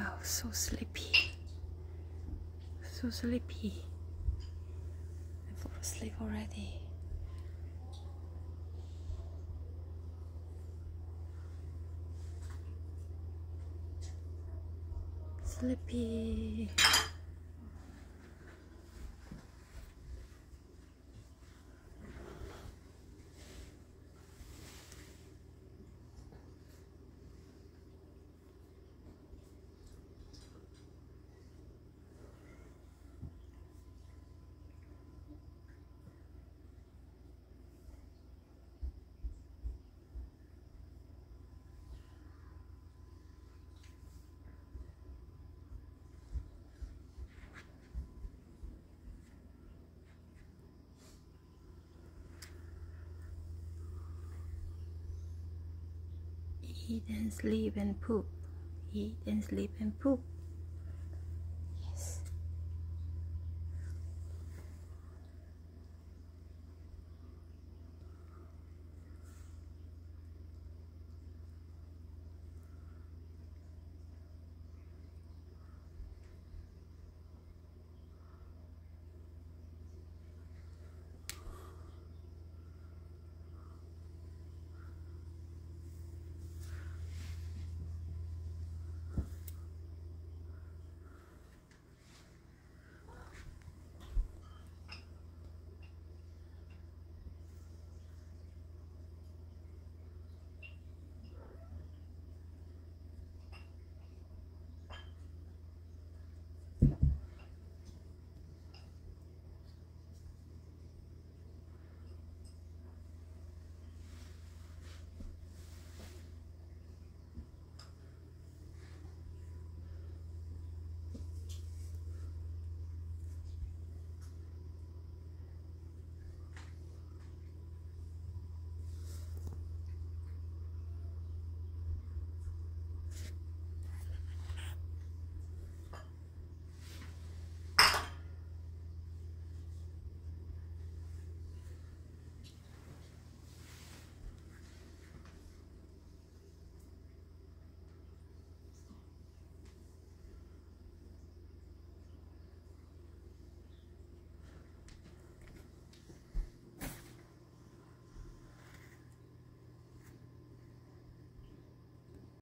Now so sleepy. So sleepy. I fall asleep already. Sleepy. Eat and sleep and poop. Eat and sleep and poop.